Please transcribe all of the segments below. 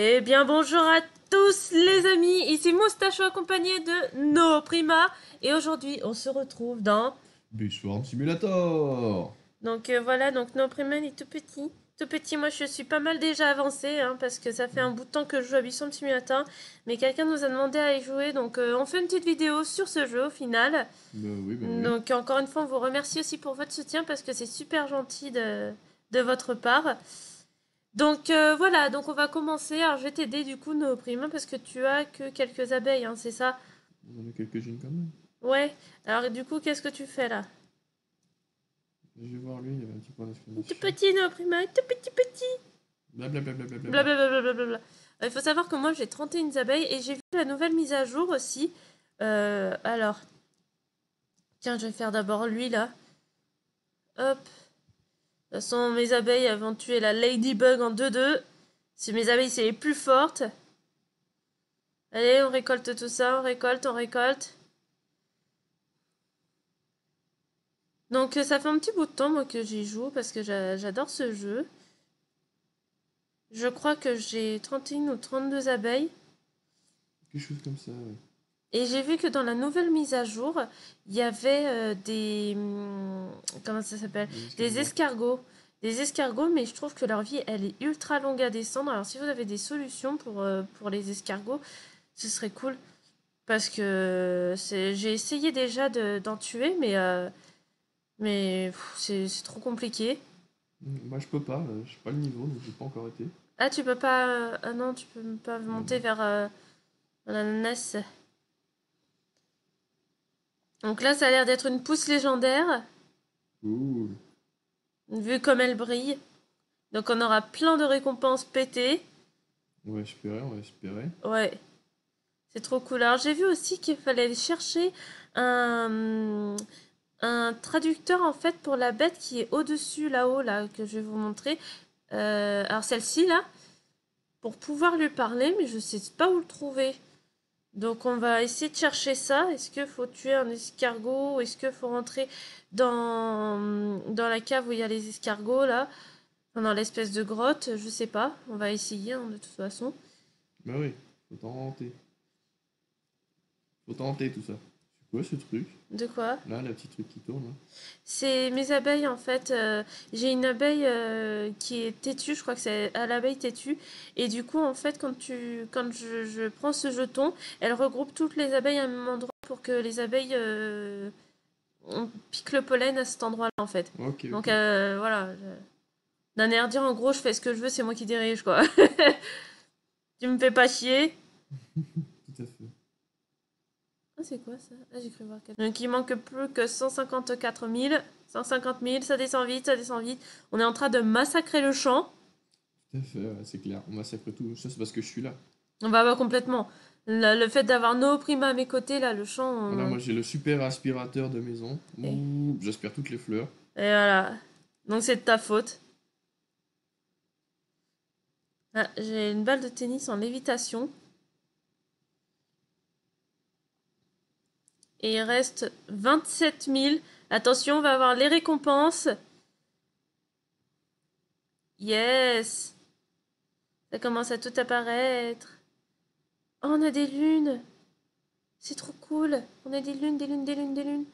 Eh bien bonjour à tous les amis, ici Moustacho accompagné de No Prima et aujourd'hui on se retrouve dans Bushworm Simulator Donc euh, voilà, donc No Prima il est tout petit. Tout petit, moi je suis pas mal déjà avancé hein, parce que ça fait un bout de temps que je joue à Bushworm Simulator mais quelqu'un nous a demandé à y jouer donc euh, on fait une petite vidéo sur ce jeu au final. Bah oui, bah oui. Donc encore une fois on vous remercie aussi pour votre soutien parce que c'est super gentil de, de votre part. Donc euh, voilà, donc on va commencer. Alors je vais t'aider du coup, nos primes, parce que tu as que quelques abeilles, hein, c'est ça? On en a quelques-unes quand même. Ouais. Alors du coup, qu'est-ce que tu fais là? Je vais voir lui, il y avait un petit point d'exclamation. Tout petit, nos primes, tout petit, petit. Blablabla. Blablabla. Il faut savoir que moi j'ai 31 abeilles et j'ai vu la nouvelle mise à jour aussi. Euh, alors, tiens, je vais faire d'abord lui là. Hop. De toute façon, mes abeilles vont tuer la Ladybug en 2-2. Si mes abeilles, c'est les plus fortes. Allez, on récolte tout ça, on récolte, on récolte. Donc, ça fait un petit bout de temps, moi, que j'y joue, parce que j'adore ce jeu. Je crois que j'ai 31 ou 32 abeilles. Quelque chose comme ça, ouais. Et j'ai vu que dans la nouvelle mise à jour, il y avait euh, des... hum, Comment ça s'appelle? Des escargots. Des escargots, mais je trouve que leur vie, elle est ultra longue à descendre. Alors si vous avez des solutions pour, euh, pour les escargots, ce serait cool. Parce que c'est- j'ai essayé déjà de- d'en tuer, mais, euh, mais pff, c'est c'est trop compliqué. Moi, je peux pas, euh, je sais pas le niveau, donc j'ai pas encore été. Ah, tu peux pas... Ah non, tu peux pas monter vers euh, l'ananas. Donc là, ça a l'air d'être une pousse légendaire. Ouh. vu comme elle brille. Donc on aura plein de récompenses pétées. On va espérer, on va espérer. Ouais. C'est trop cool. Alors j'ai vu aussi qu'il fallait aller chercher un, un traducteur en fait pour la bête qui est au-dessus là-haut là que je vais vous montrer. Euh, alors celle-ci là pour pouvoir lui parler mais je sais pas où le trouver. Donc on va essayer de chercher ça. Est-ce qu'il faut tuer un escargot Est-ce qu'il faut rentrer dans, la cave où il y a les escargots là Dans l'espèce de grotte? Je sais pas. On va essayer hein, de toute façon. Bah oui, faut tenter. Faut tenter tout ça. Quoi ce truc De quoi? Là, la petite truc qui tourne. là. C'est mes abeilles en fait. euh, j'ai une abeille euh, qui est têtue, je crois que c'est à l'abeille têtue. Et du coup, en fait, quand, tu, quand je, je prends ce jeton, elle regroupe toutes les abeilles à un même endroit pour que les abeilles euh, on pique le pollen à cet endroit-là en fait. Donc euh, voilà. D'un air dire en gros, je fais ce que je veux, c'est moi qui dirige quoi. tu me fais pas chier. Tout à fait. Ah, c'est quoi ça? Ah, j'ai cru voir quelque Donc, il manque plus que 154 000. 150 000, ça descend vite, ça descend vite. On est en train de massacrer le champ. Tout à fait, ouais, c'est clair. On massacre tout. Ça, c'est parce que je suis là. On va voir complètement. Le, le fait d'avoir nos primas à mes côtés, là, le champ. on- Voilà, moi, j'ai le super aspirateur de maison. Et- J'aspire toutes les fleurs. Et voilà. Donc, c'est de ta faute. Ah, j'ai une balle de tennis en lévitation. Et il reste 27 000. Attention, on va avoir les récompenses. Yes. Ça commence à tout apparaître. Oh, on a des lunes. C'est trop cool. On a des lunes, des lunes, des lunes, des lunes.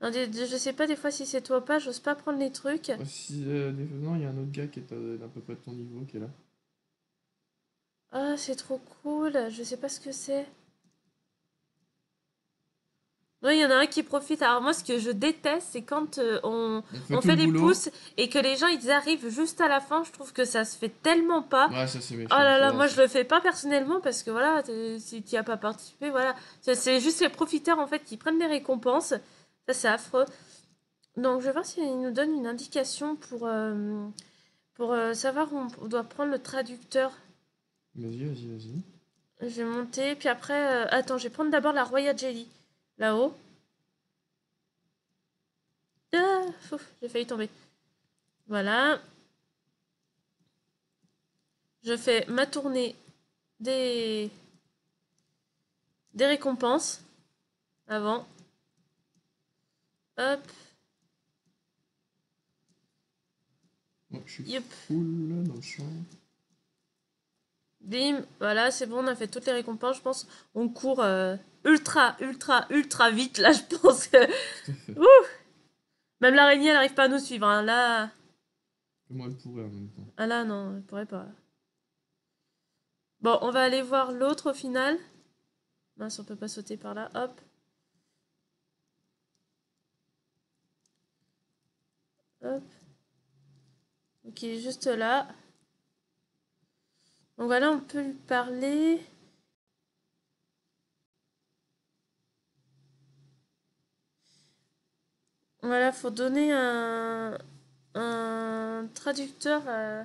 Je sais pas des fois si c'est toi ou pas, j'ose pas prendre les trucs. Si, euh, non, il y a un autre gars qui est à, à peu près de ton niveau qui est là. Ah, c'est trop cool, je sais pas ce que c'est. Ouais, il y en a un qui profite. Alors moi, ce que je déteste, c'est quand euh, on, fait boulot. pousses et que les gens, ils arrivent juste à la fin. Je trouve que ça se fait tellement pas. Ouais, ça c'est méchant. Oh là là, moi je le fais pas personnellement parce que voilà, si tu n'y as pas participé, voilà. C'est- juste les profiteurs en fait qui prennent les récompenses. Ça c'est affreux. Donc je vais voir s'il nous donne une indication pour, euh, pour euh, savoir où on doit prendre le traducteur. Vas-y, vas-y, vas-y. Je vais monter, puis après... Attends, je vais prendre d'abord la Royal Jelly. Là-haut. Ah, j'ai failli tomber. Voilà. Je fais ma tournée des... des récompenses. Avant. Hop. Bon, je suis Yup. full dans le champ. Bim, voilà, c'est bon, on a fait toutes les récompenses, je pense. On court euh, ultra, ultra, ultra vite, là, je pense que... Fait. Même l'araignée, elle arrive pas à nous suivre, hein. Là, Comment elle pourrait en même temps ah là, non, elle pourrait pas. Bon, on va aller voir l'autre au final. Mince, on peut pas sauter par là, hop. Hop. Ok, il est juste là. Donc voilà, on peut lui parler. Voilà, faut donner un, un traducteur à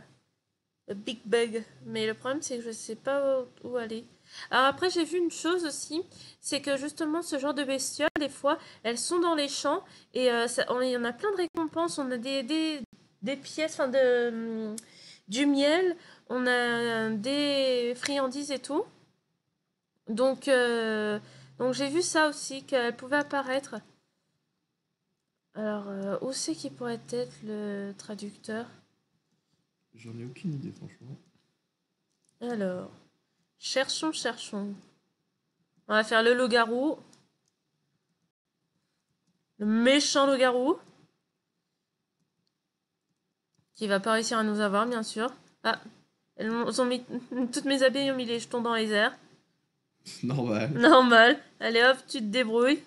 Big Bug. Mais le problème, c'est que je sais pas où, aller. Alors après, j'ai vu une chose aussi, c'est que justement, ce genre de bestioles, des fois, elles sont dans les champs et euh, on, y en a plein de récompenses. On a des, des, des pièces, enfin, de, du miel, on a des friandises et tout. Donc, euh, donc j'ai vu ça aussi, qu'elle pouvait apparaître. Alors, euh, où c'est qui pourrait être le traducteur? J'en ai aucune idée, franchement. Alors, cherchons, cherchons. On va faire le loup-garou. Le méchant loup-garou. Qui va pas réussir à nous avoir, bien sûr. Ah, elles ont mis... toutes mes abeilles ont mis les jetons dans les airs. Normal. Normal. Allez hop, tu te débrouilles.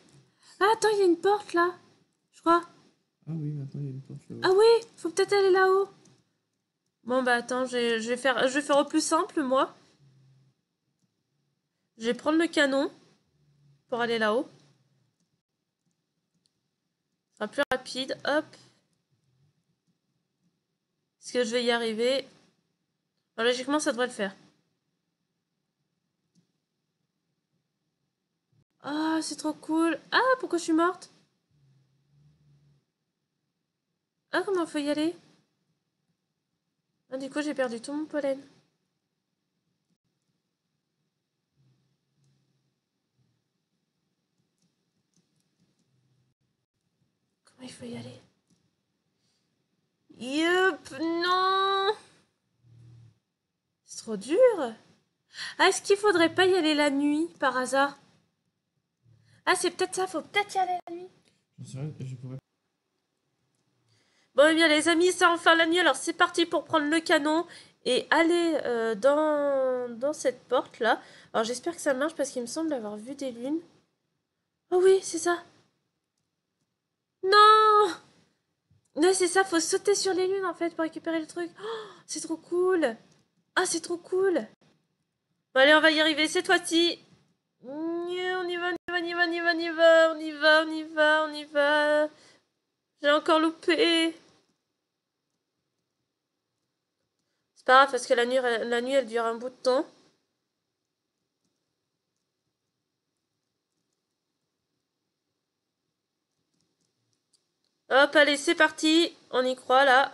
Ah, attends, il y a une porte là. Crois. Ah oui, maintenant il y a une porte là-haut. Ah oui, faut peut-être aller là-haut. Bon bah attends, je vais, faire, je vais faire au plus simple moi. Je vais prendre le canon pour aller là-haut. Ce sera plus rapide. Hop. Est-ce que je vais y arriver? Logiquement, ça devrait le faire. Ah, c'est trop cool. Ah, pourquoi je suis morte? Ah, comment faut y aller? Ah, du coup, j'ai perdu tout mon pollen. Comment il faut y aller? Yup, non C'est trop dur. Ah, est-ce qu'il faudrait pas y aller la nuit, par hasard? Ah, c'est peut-être ça, faut peut-être y aller la nuit. Rien, je pourrais. Bon, eh bien, les amis, c'est enfin la nuit. Alors, c'est parti pour prendre le canon et aller euh, dans, dans cette porte-là. Alors, j'espère que ça marche parce qu'il me semble avoir vu des lunes. Oh oui, c'est ça. Non Ouais, c'est ça, faut sauter sur les lunes, en fait, pour récupérer le truc. Oh, c'est trop cool. Ah, c'est trop cool. Bon, allez, on va y arriver cette fois-ci. On y va, on y va, on y va, on y va, on y va, on y va, on y va. J'ai encore loupé. Pas grave parce que la nuit, la nuit elle dure un bout de temps. Hop, allez, c'est parti. On y croit là.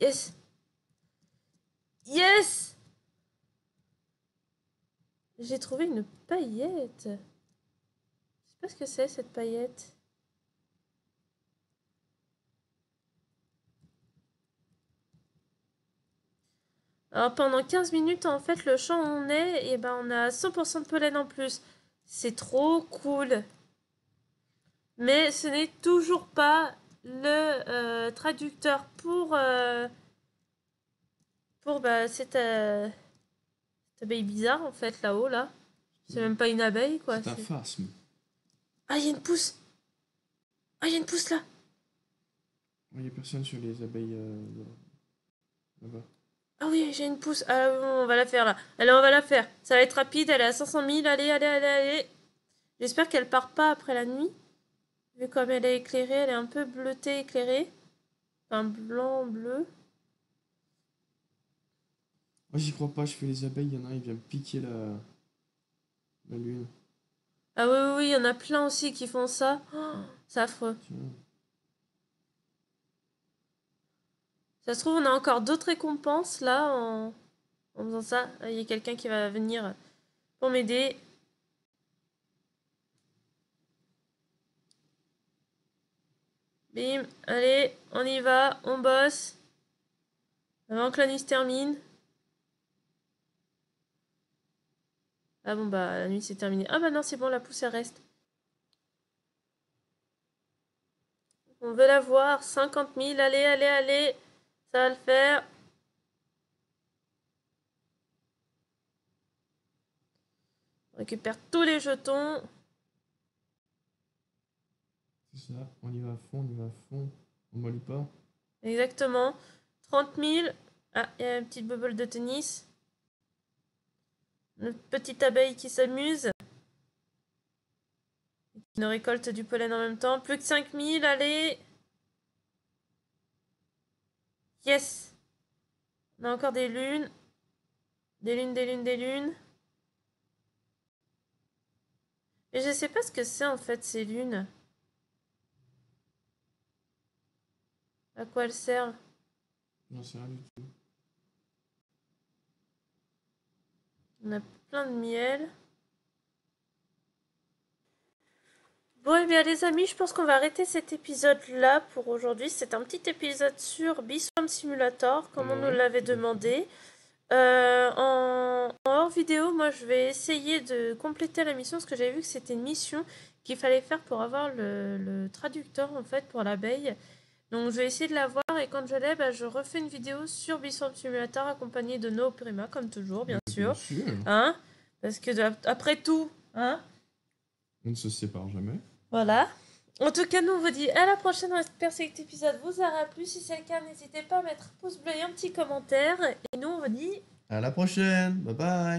Yes. Yes. J'ai trouvé une paillette. Je sais pas ce que c'est cette paillette. Alors pendant 15 minutes, en fait, le champ où on est, et ben on a 100% de pollen en plus. C'est trop cool. Mais ce n'est toujours pas le euh, traducteur pour euh, pour bah, cette, euh, cette abeille bizarre en fait là-haut là. C'est même pas une abeille quoi. C'est un phasme. Ah il y a une pousse. Ah il y a une pousse là. Il n'y a personne sur les abeilles là- là-bas. Ah oui j'ai une pousse. Ah bon, on va la faire là. Allez on va la faire. Ça va être rapide. Elle est à 500 000. Allez allez allez allez. J'espère qu'elle part pas après la nuit. Vu comme elle est éclairée, elle est un peu bleutée éclairée. Enfin blanc bleu. Moi j'y crois pas, je fais les abeilles, il y en a un, il vient me piquer la, la lune. Ah oui oui oui il y en a plein aussi qui font ça. Oh, c'est affreux. Tiens. Ça se trouve, on a encore d'autres récompenses là en, en faisant ça. Il y a quelqu'un qui va venir pour m'aider. Bim, allez, on y va, on bosse. Avant que la nuit se termine. Ah bon, bah, la nuit s'est terminée. Ah bah non, c'est bon, la poussière reste. On veut la voir, 50 000, allez, allez, allez. Ça va le faire. On récupère tous les jetons. C'est ça, on y va à fond, on y va à fond. On mollit pas. Exactement. 30 000. Ah, il y a une petite bubble de tennis. Une petite abeille qui s'amuse. Qui nous récolte du pollen en même temps. Plus que 5 000, allez. Yes. On a encore des lunes. Des lunes, des lunes, des lunes. Et je sais pas ce que c'est en fait ces lunes. À quoi elles servent? J'en sais rien du tout. On a plein de miel. Bon, et bien les amis, je pense qu'on va arrêter cet épisode-là pour aujourd'hui. C'est un petit épisode sur Biswarm Simulator, comme on nous l'avait demandé. Euh, en, en hors vidéo, moi je vais essayer de compléter la mission parce que j'avais vu que c'était une mission qu'il fallait faire pour avoir le, le traducteur en fait pour l'abeille. Donc je vais essayer de la voir et quand je l'ai, bah, je refais une vidéo sur Biswarm Simulator accompagnée de No Prima comme toujours, bien sûr. sûr. Hein? Parce que de- après tout, hein? On ne se sépare jamais. Voilà. En tout cas, nous on vous dit à la prochaine. On espère que cet épisode vous aura plu. Si c'est le cas, n'hésitez pas à mettre un pouce bleu et un petit commentaire. Et nous on vous dit À la prochaine. Bye bye.